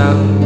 out